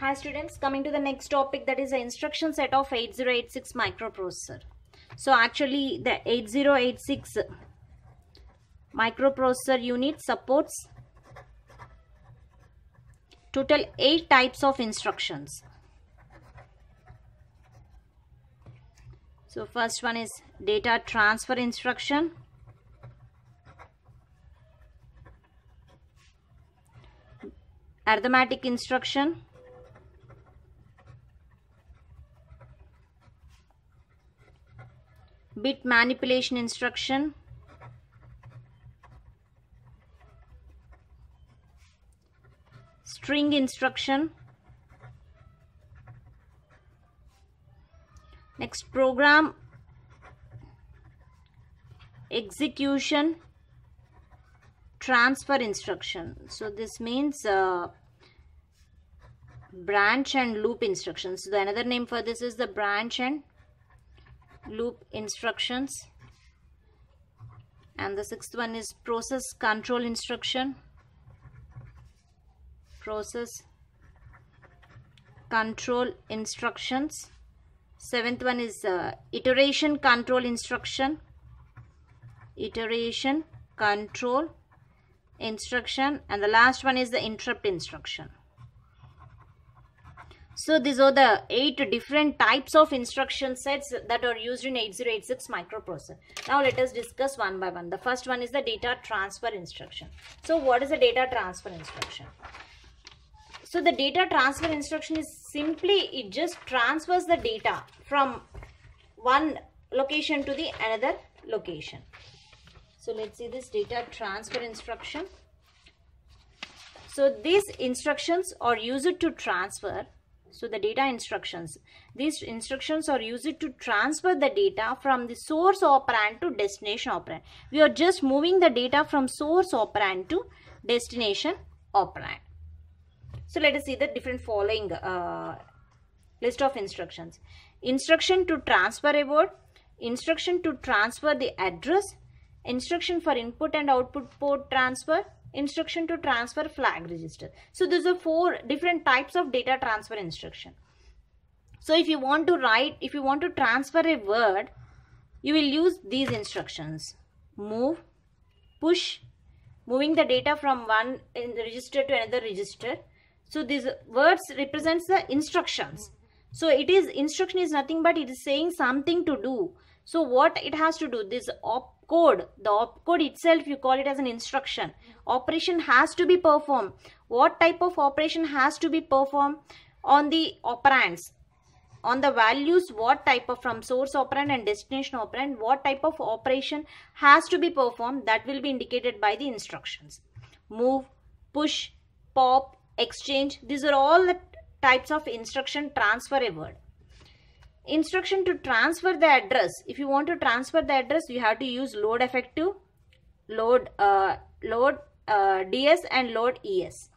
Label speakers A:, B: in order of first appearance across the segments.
A: Hi students, coming to the next topic that is the instruction set of 8086 microprocessor. So actually the 8086 microprocessor unit supports total 8 types of instructions. So first one is data transfer instruction. Arithmetic instruction. Bit manipulation instruction. String instruction. Next program execution transfer instruction. So this means uh, branch and loop instructions. So the another name for this is the branch and loop instructions. And the sixth one is process control instruction. Process control instructions. Seventh one is uh, iteration control instruction. Iteration control instruction and the last one is the interrupt instruction. So these are the eight different types of instruction sets that are used in 8086 microprocessor. Now let us discuss one by one. The first one is the data transfer instruction. So what is the data transfer instruction? So the data transfer instruction is simply it just transfers the data from one location to the another location. So let's see this data transfer instruction. So these instructions are used to transfer. So the data instructions. These instructions are used to transfer the data from the source operand to destination operand. We are just moving the data from source operand to destination operand. So let us see the different following uh, list of instructions. Instruction to transfer a word. Instruction to transfer the address instruction for input and output port transfer instruction to transfer flag register. So these are four different types of data transfer instruction. So if you want to write if you want to transfer a word you will use these instructions. Move push moving the data from one register to another register. So these words represents the instructions. So it is instruction is nothing but it is saying something to do. So what it has to do this op code the opcode itself you call it as an instruction. Operation has to be performed. What type of operation has to be performed on the operands? On the values what type of from source operand and destination operand what type of operation has to be performed that will be indicated by the instructions. Move push pop exchange these are all the types of instruction transfer a word instruction to transfer the address. If you want to transfer the address you have to use load effective load uh, load uh, ds and load es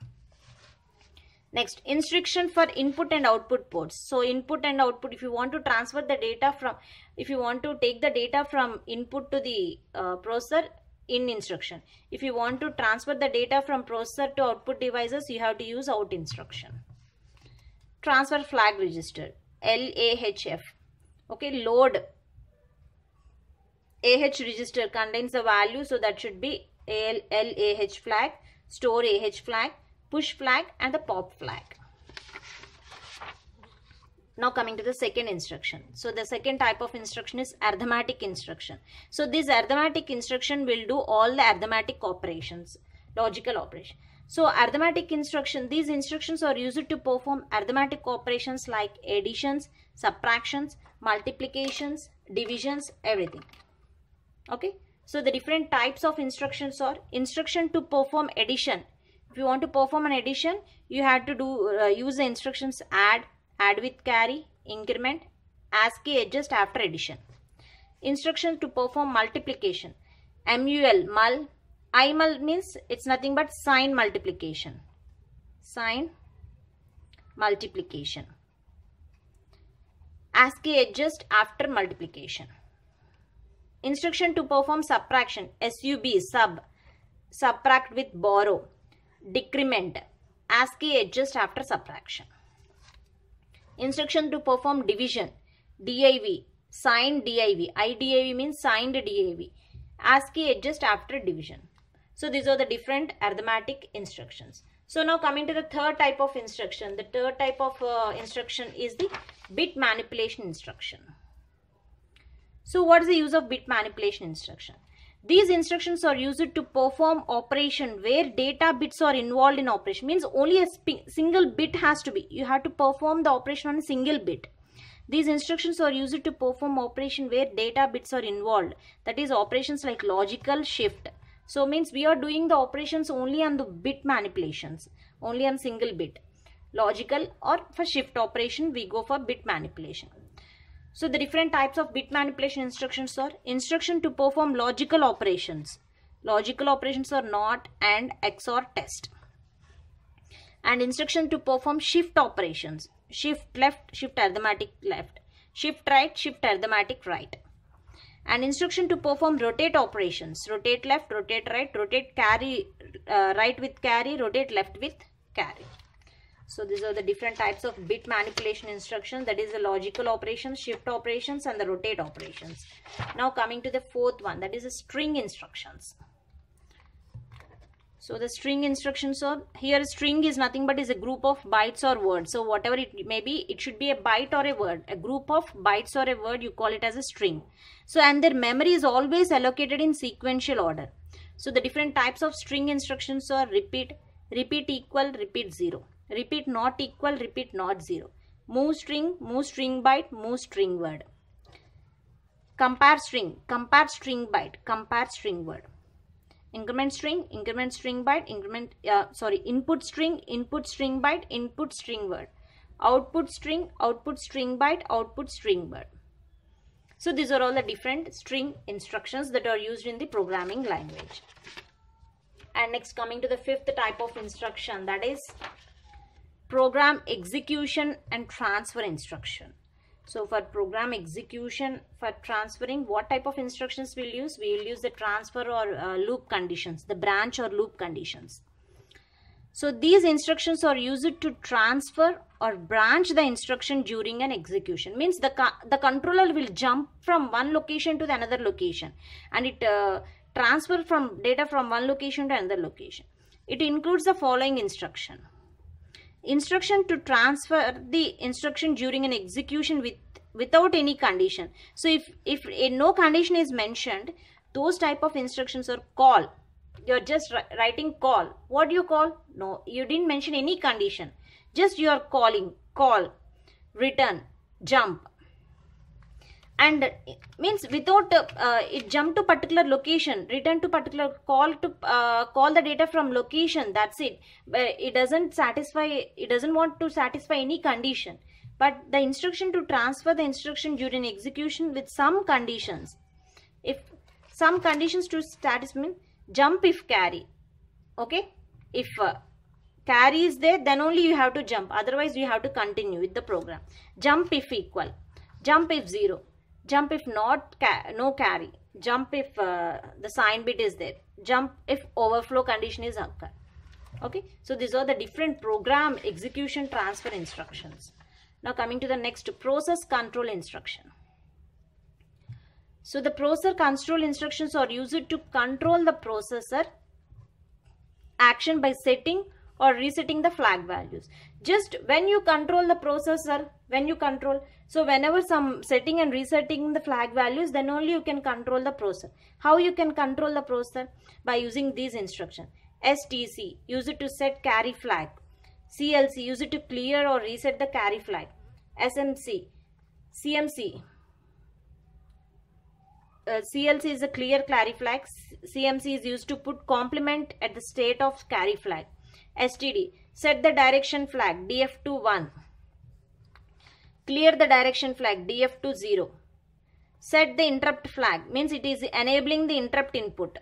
A: next instruction for input and output ports. So input and output if you want to transfer the data from if you want to take the data from input to the uh, processor in instruction. If you want to transfer the data from processor to output devices you have to use out instruction. Transfer flag register LAHF. Okay, load AH register contains the value, so that should be AL, LAH flag, store AH flag, push flag, and the pop flag. Now coming to the second instruction. So the second type of instruction is arithmetic instruction. So this arithmetic instruction will do all the arithmetic operations, logical operation. So arithmetic instruction, these instructions are used to perform arithmetic operations like additions, subtractions, multiplications, divisions, everything. Okay. So the different types of instructions are instruction to perform addition. If you want to perform an addition, you have to do uh, use the instructions add, add with carry, increment, ASCII adjust after addition. Instruction to perform multiplication. MUL, mul, IMUL means it's nothing but sign multiplication. Sign multiplication. ASCII adjust after multiplication. Instruction to perform subtraction. SUB, sub, subtract with borrow. Decrement. ASCII adjust after subtraction. instruction to perform division div signed div idiv means signed div ascii adjust after division so these are the different arithmetic instructions so now coming to the third type of instruction the third type of uh, instruction is the bit manipulation instruction so what is the use of bit manipulation instruction these instructions are used to perform operation where data bits are involved in operation. Means only a single bit has to be. You have to perform the operation on a single bit. These instructions are used to perform operation where data bits are involved. That is operations like logical shift. So means we are doing the operations only on the bit manipulations. Only on single bit. Logical or for shift operation we go for bit manipulation. So the different types of bit manipulation instructions are instruction to perform logical operations. Logical operations are NOT and XOR test. And instruction to perform shift operations. Shift left, shift arithmetic left. Shift right, shift arithmetic right. And instruction to perform rotate operations. Rotate left, rotate right, rotate carry uh, right with carry, rotate left with carry. So these are the different types of bit manipulation instructions that is the logical operations, shift operations and the rotate operations. Now coming to the fourth one that is the string instructions. So the string instructions are here string is nothing but is a group of bytes or words. So whatever it may be it should be a byte or a word. A group of bytes or a word you call it as a string. So and their memory is always allocated in sequential order. So the different types of string instructions are repeat, repeat equal, repeat zero repeat not equal repeat not zero move string move string byte move string word compare string compare string byte compare string word increment string increment string byte increment uh, sorry input string input string byte input string word. Output string output string byte output string word. So these are all the different string instructions that are used in the programming language. And next coming to the fifth type of instruction that is program execution and transfer instruction. So for program execution, for transferring, what type of instructions we'll use? We'll use the transfer or uh, loop conditions, the branch or loop conditions. So these instructions are used to transfer or branch the instruction during an execution. Means the, the controller will jump from one location to the another location and it uh, transfer from data from one location to another location. It includes the following instruction instruction to transfer the instruction during an execution with without any condition. So if if a no condition is mentioned those type of instructions are call. You're just writing call. What do you call? No you didn't mention any condition. Just you are calling. Call. Return. Jump and means without uh, it jump to particular location return to particular call to uh, call the data from location that's it. It doesn't satisfy it doesn't want to satisfy any condition. But the instruction to transfer the instruction during execution with some conditions. If some conditions to status mean jump if carry okay? If uh, carry is there then only you have to jump. Otherwise you have to continue with the program. Jump if equal. Jump if zero jump if not ca no carry. Jump if uh, the sign bit is there. Jump if overflow condition is occur. Okay? So these are the different program execution transfer instructions. Now coming to the next process control instruction. So the processor control instructions are used to control the processor action by setting or resetting the flag values. Just when you control the processor when you control so whenever some setting and resetting the flag values then only you can control the processor. How you can control the processor? By using these instructions. Stc use it to set carry flag. Clc use it to clear or reset the carry flag. Smc cmc uh, CLC is a clear carry flag. CMC is used to put complement at the state of carry flag. STD. Set the direction flag DF to 1. Clear the direction flag DF to 0. Set the interrupt flag means it is enabling the interrupt input.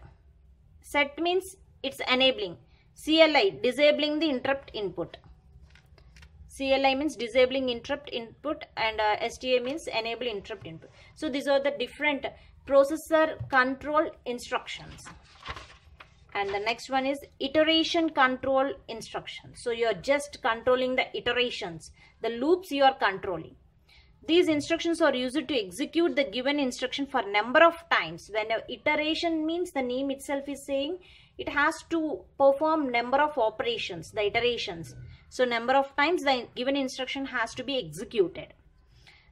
A: Set means it's enabling. CLI disabling the interrupt input. CLI means disabling interrupt input and uh, STA means enable interrupt input. So these are the different processor control instructions. And the next one is iteration control instruction so you're just controlling the iterations the loops you are controlling. These instructions are used to execute the given instruction for number of times. When iteration means the name itself is saying it has to perform number of operations the iterations. So number of times the given instruction has to be executed.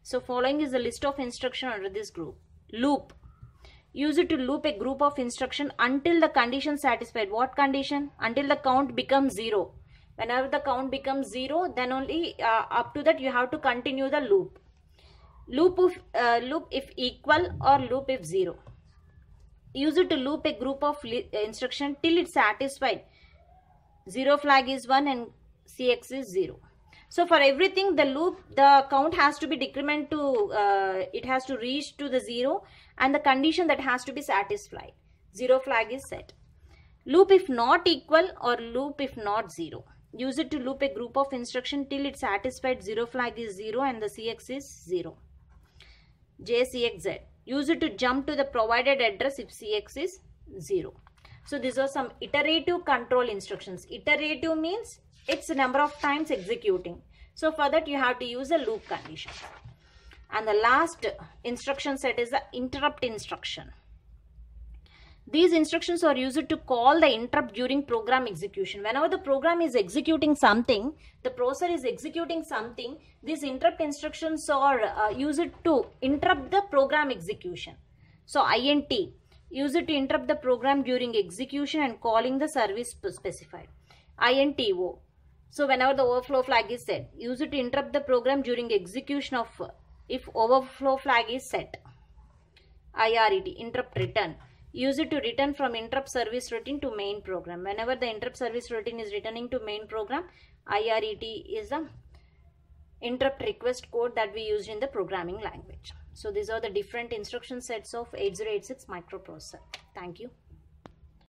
A: So following is the list of instruction under this group. Loop use it to loop a group of instruction until the condition satisfied. What condition? Until the count becomes zero. Whenever the count becomes zero then only uh, up to that you have to continue the loop. Loop if uh, loop if equal or loop if zero. Use it to loop a group of instruction till it's satisfied. Zero flag is 1 and cx is 0 so for everything the loop the count has to be decrement to uh, it has to reach to the 0 and the condition that has to be satisfied. Zero flag is set. Loop if not equal or loop if not zero. Use it to loop a group of instruction till it satisfied zero flag is zero and the CX is zero. JCXZ. Use it to jump to the provided address if CX is zero. So these are some iterative control instructions. Iterative means it's number of times executing. So for that you have to use a loop condition and the last instruction set is the interrupt instruction. These instructions are used to call the interrupt during program execution. Whenever the program is executing something, the processor is executing something, these interrupt instructions are uh, used to interrupt the program execution. So INT, use it to interrupt the program during execution and calling the service specified. INTO, so whenever the overflow flag is set, use it to interrupt the program during execution of if overflow flag is set. IRET, interrupt return. Use it to return from interrupt service routine to main program. Whenever the interrupt service routine is returning to main program, IRET is the interrupt request code that we used in the programming language. So these are the different instruction sets of 8086 microprocessor. Thank you.